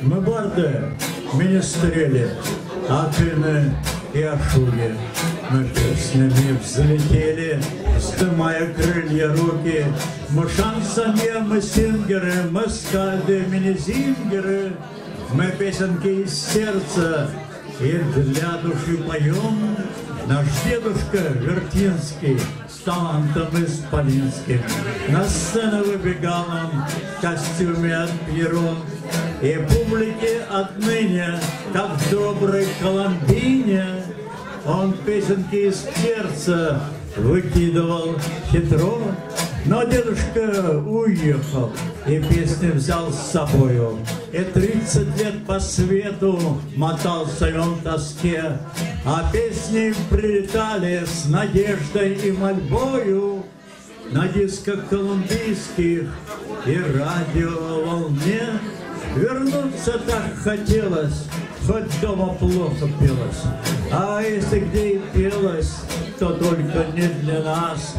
Мы барды, министрели, Атыны и Ашуги. Мы песнями взлетели, вздымая крылья руки. Мы шансонье, мы сингеры, мы скальды, мини-зингеры. Мы песенки из сердца и для души поем. Наш дедушка Вертинский с талантом исполинским На сцену выбегал он в костюме от Пьеро И публике отныне, как в доброй Коломбине Он песенки из сердца выкидывал хитро но дедушка уехал и песни взял с собою. И тридцать лет по свету мотался он в тоске, А песни прилетали с надеждой и мольбою На дисках колумбийских и радиоволне. Вернуться так хотелось, хоть дома плохо пелось. А если где и пелось, то только не для нас.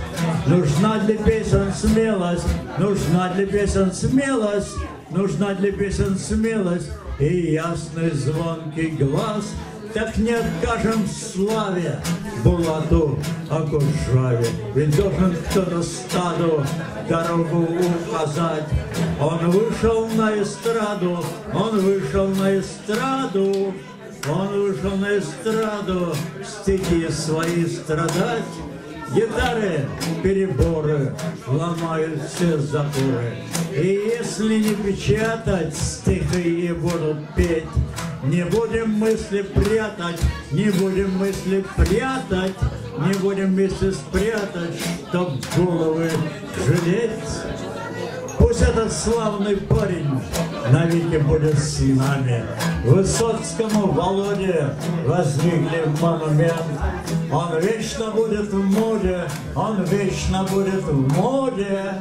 Нужна для песен смелость, нужна для песен смелость, нужна для песен смелость и ясный звонкий глаз. Так не откажем славе Булату Акушаве. Ведь должен кто-то стаду дорогу указать. Он вышел на эстраду, он вышел на эстраду, он вышел на эстраду стихи свои страдать. Гитары, переборы ломают все запоры. И если не печатать, стихи и будут петь. Не будем мысли прятать, не будем мысли прятать, не будем мысли спрятать, чтоб головы жалеть. Пусть этот славный парень навеки будет с нами. Высоцкому Володе воздвигли монумент. Он вечно будет в моде, он вечно будет в моде.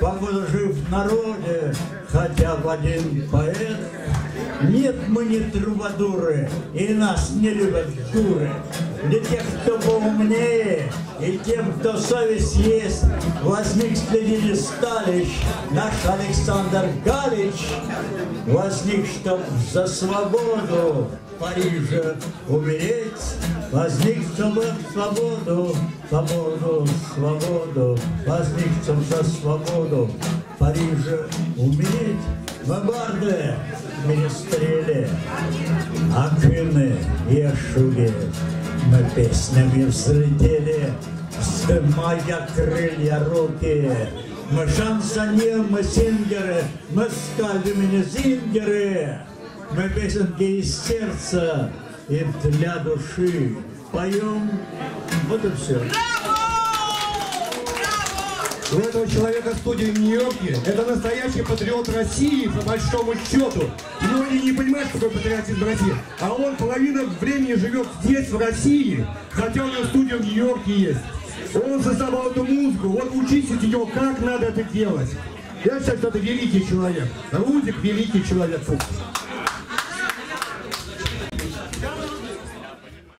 Покуда жив в народе хотя бы один поэт, нет, мы не трубадуры, и нас не любят дуры. Для тех, кто поумнее, и тем, кто совесть есть, возник среди Сталич, наш Александр Галич, возник, чтоб за свободу Парижа умереть, возник, чтобы свободу, свободу, свободу, возник, чтобы за свободу Парижа умереть. Мы барды, министрели, Аквины и Ашуги. Мы песнями взлетели, вздымая крылья руки. Мы шансонье, мы сингеры, мы скальдами зингеры. Мы песенки из сердца и для души поем. Вот и все. У этого человека студия в Нью-Йорке это настоящий патриот России, по большому счету. Многие не понимают, что такое патриотизм России. А он половину времени живет здесь, в России, хотя у него студия в Нью-Йорке есть. Он создавал эту музыку, вот учитесь от него, как надо это делать. Я считаю, что это великий человек. Рудик великий человек.